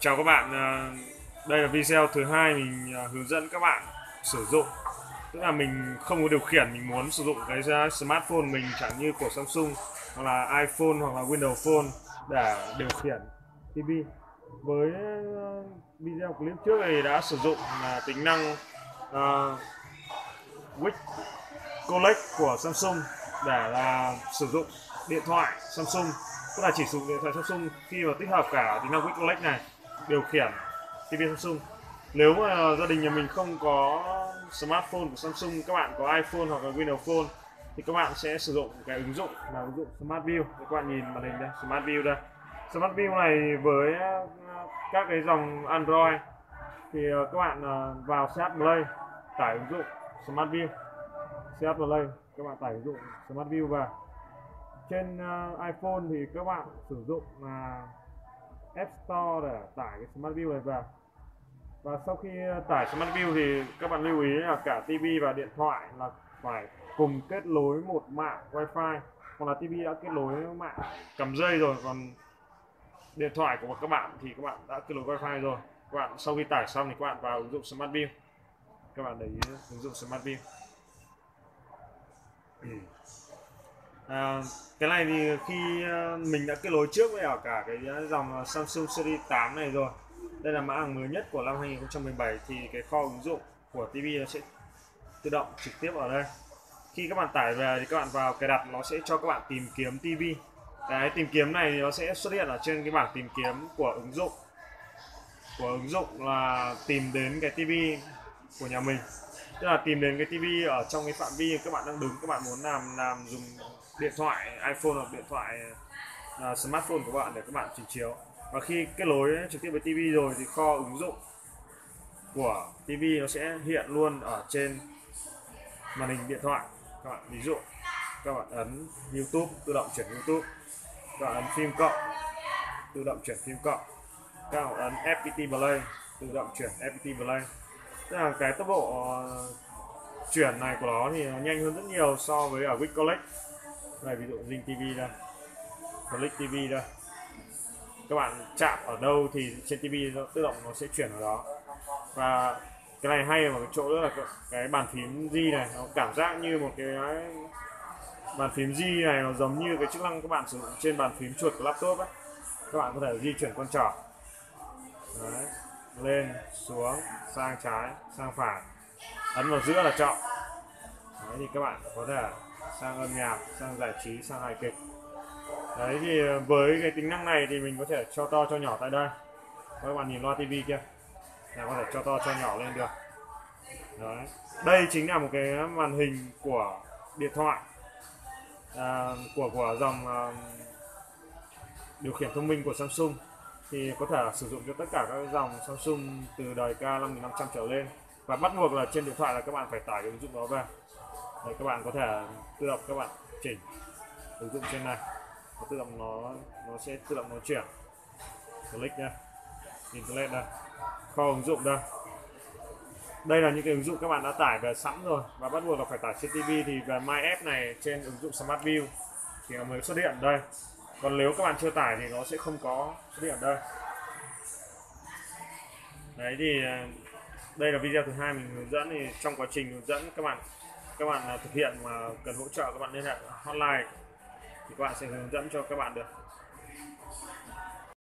Chào các bạn, à, đây là video thứ hai mình à, hướng dẫn các bạn sử dụng. Tức là mình không có điều khiển, mình muốn sử dụng cái à, smartphone mình chẳng như của Samsung hoặc là iPhone hoặc là Windows Phone để điều khiển TV Với video clip trước thì đã sử dụng là tính năng uh, Quick Collect của Samsung để là sử dụng điện thoại Samsung. Tức là chỉ sử dụng điện thoại Samsung khi mà tích hợp cả tính năng Quick Collect này điều khiển TV Samsung. Nếu mà gia đình nhà mình không có smartphone của Samsung, các bạn có iPhone hoặc là Windows Phone, thì các bạn sẽ sử dụng cái ứng dụng là ứng dụng Smart View. Các bạn nhìn màn hình đây, Smart View đây. Smart View này với ờ, các cái dòng Android thì ờ, các bạn ờ, vào CH Play, tải ứng dụng Smart View. CH Play, các bạn tải ứng dụng Smart View vào. Trên iPhone thì các bạn sử dụng là App Store để tải cái Smart View này vào. Và sau khi ờ, tải Smart View thì các bạn lưu ý là cả TV và điện thoại là phải cùng kết nối một mạng Wi-Fi. Hoặc là TV đã kết nối mạng cầm dây rồi, còn điện thoại của các bạn thì các bạn đã kết nối Wi-Fi rồi. Các bạn sau khi tải xong thì các bạn vào ứng dụng Smart View. Các bạn để ý ứng dụng Smart View à, cái này thì khi ờ, mình đã kết nối trước với cả cái dòng Samsung Series 8 này rồi đây là mã hàng mới nhất của năm 2017 thì cái kho ứng dụng của TV nó sẽ tự động trực tiếp ở đây. Khi các bạn tải về thì các bạn vào cài đặt nó sẽ cho các bạn tìm kiếm TV cái tìm kiếm này thì nó sẽ xuất hiện ở trên cái bảng tìm kiếm của ứng dụng. Của ứng dụng là tìm đến cái TV của nhà mình tức là tìm đến cái TV ở trong cái phạm vi các bạn đang đứng các bạn muốn làm làm dùng điện thoại iPhone hoặc điện thoại uh, smartphone của bạn để các bạn trình chiếu. Và khi kết nối trực tiếp với TV rồi thì kho ứng dụng của TV nó sẽ hiện luôn ở trên màn hình điện thoại. Các bạn ví dụ các bạn ấn YouTube tự động chuyển YouTube. Các bạn ấn phim cộng tự động chuyển phim cộng. Các bạn ấn FPT Play tự động chuyển FPT Play tức là cái tốc độ ờ, chuyển này của nó thì nó nhanh hơn rất nhiều so với ở Quick Collect. Này ví dụ Zing TV đây. Click TV đây. Các bạn chạm ở đâu thì trên TV nó tự động nó sẽ chuyển ở đó. Và cái này hay ở cái chỗ nữa là cái bàn phím G này, nó cảm giác như một cái bàn phím G này nó giống như cái chức năng các bạn sử dụng trên bàn phím chuột của laptop ấy. Các bạn có thể di chuyển con trỏ. Đấy lên xuống sang trái sang phải. Ấn vào giữa là chọn. Đấy thì các bạn có thể sang âm nhạc sang giải trí sang hài kịch. Đấy thì ờ, với cái tính năng này thì mình có thể cho to cho nhỏ tại đây. Các bạn nhìn loa tivi kia. Là có thể cho to cho nhỏ lên được. Đấy. Đây chính là một cái màn hình của điện thoại à, của của dòng à, điều khiển thông minh của Samsung thì có thể sử dụng cho tất cả các dòng Samsung từ đời K5500 trở lên. Và bắt buộc là trên điện thoại là các bạn phải tải cái ứng dụng đó về. Để các bạn có thể tự động các bạn chỉnh ứng dụng trên này. Nó tự động nó nó sẽ tự động nó chuyển. Click nha nhìn lên đây. Kho ứng dụng đây. Đây là những cái ứng dụng các bạn đã tải về sẵn rồi. Và bắt buộc là phải tải trên TV thì về My App này trên ứng dụng Smart View thì nó mới xuất hiện. Đây còn nếu các bạn chưa tải thì nó sẽ không có xuất hiện đây. Đấy thì à, đây là video thứ hai mình hướng dẫn. Thì trong quá trình hướng dẫn các bạn các bạn à, thực hiện mà cần hỗ trợ các bạn liên hệ hotline thì các bạn sẽ hướng dẫn cho các bạn được.